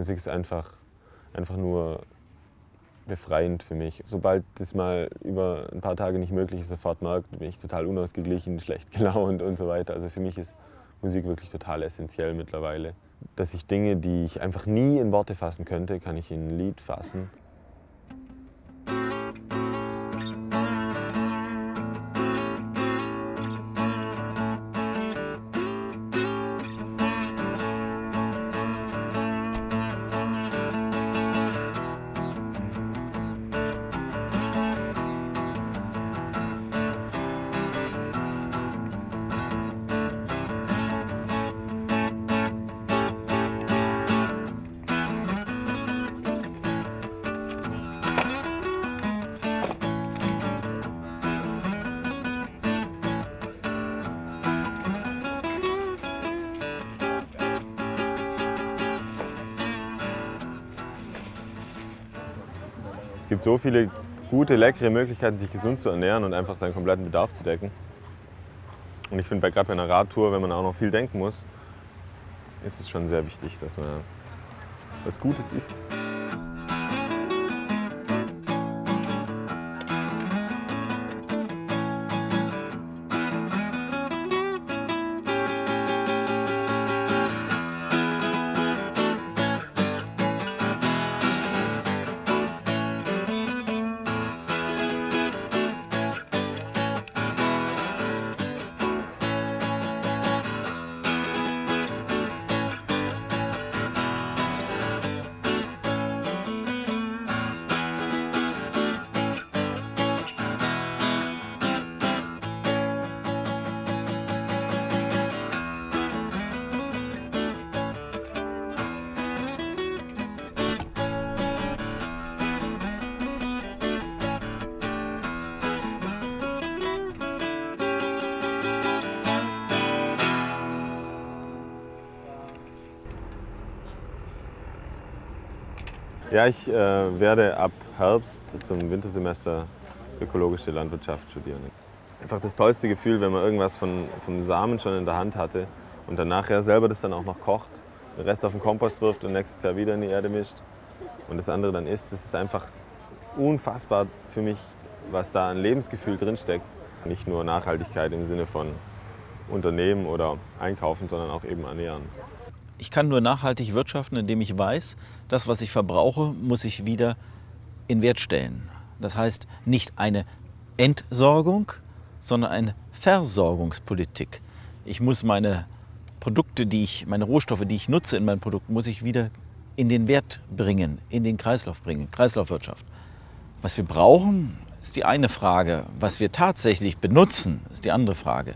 Musik ist einfach, einfach nur befreiend für mich. Sobald das mal über ein paar Tage nicht möglich ist, sofort merkt, bin ich total unausgeglichen, schlecht gelaunt und so weiter. Also für mich ist Musik wirklich total essentiell mittlerweile. Dass ich Dinge, die ich einfach nie in Worte fassen könnte, kann ich in ein Lied fassen. Gibt so viele gute, leckere Möglichkeiten, sich gesund zu ernähren und einfach seinen kompletten Bedarf zu decken. Und ich finde, gerade bei einer Radtour, wenn man auch noch viel denken muss, ist es schon sehr wichtig, dass man was Gutes isst. Ja, ich äh, werde ab Herbst zum Wintersemester ökologische Landwirtschaft studieren. Einfach das tollste Gefühl, wenn man irgendwas von, vom Samen schon in der Hand hatte und dann nachher selber das dann auch noch kocht, den Rest auf den Kompost wirft und nächstes Jahr wieder in die Erde mischt und das andere dann isst. Das ist einfach unfassbar für mich, was da an Lebensgefühl drinsteckt. Nicht nur Nachhaltigkeit im Sinne von Unternehmen oder Einkaufen, sondern auch eben ernähren. Ich kann nur nachhaltig wirtschaften, indem ich weiß, das, was ich verbrauche, muss ich wieder in Wert stellen. Das heißt nicht eine Entsorgung, sondern eine Versorgungspolitik. Ich muss meine Produkte, die ich, meine Rohstoffe, die ich nutze in meinen Produkten, muss ich wieder in den Wert bringen, in den Kreislauf bringen, Kreislaufwirtschaft. Was wir brauchen, ist die eine Frage. Was wir tatsächlich benutzen, ist die andere Frage.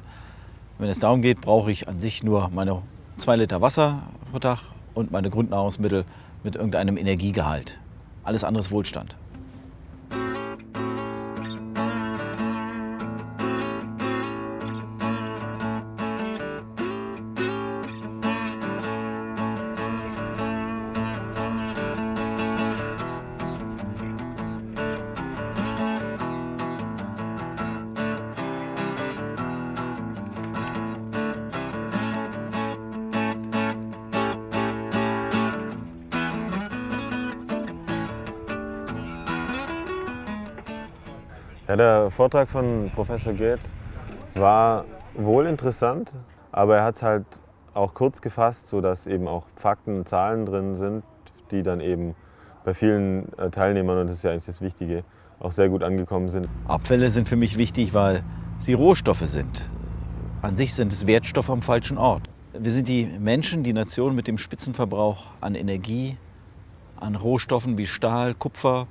Wenn es darum geht, brauche ich an sich nur meine zwei Liter Wasser pro Tag und meine Grundnahrungsmittel mit irgendeinem Energiegehalt. Alles andere ist Wohlstand. Ja, der Vortrag von Professor Goeth war wohl interessant, aber er hat es halt auch kurz gefasst, sodass eben auch Fakten und Zahlen drin sind, die dann eben bei vielen äh, Teilnehmern, und das ist ja eigentlich das Wichtige, auch sehr gut angekommen sind. Abfälle sind für mich wichtig, weil sie Rohstoffe sind. An sich sind es Wertstoffe am falschen Ort. Wir sind die Menschen, die Nation mit dem Spitzenverbrauch an Energie, an Rohstoffen wie Stahl, Kupfer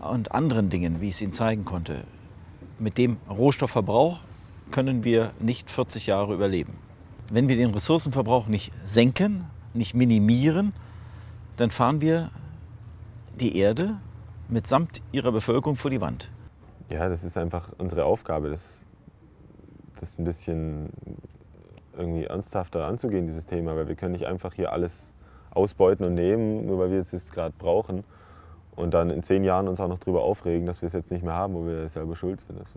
und anderen Dingen, wie ich es Ihnen zeigen konnte mit dem Rohstoffverbrauch können wir nicht 40 Jahre überleben. Wenn wir den Ressourcenverbrauch nicht senken, nicht minimieren, dann fahren wir die Erde mitsamt ihrer Bevölkerung vor die Wand. Ja, das ist einfach unsere Aufgabe, das, das ein bisschen irgendwie ernsthafter anzugehen, dieses Thema, weil wir können nicht einfach hier alles ausbeuten und nehmen, nur weil wir es jetzt gerade brauchen und dann in zehn Jahren uns auch noch darüber aufregen, dass wir es jetzt nicht mehr haben, wo wir selber schuld sind. Das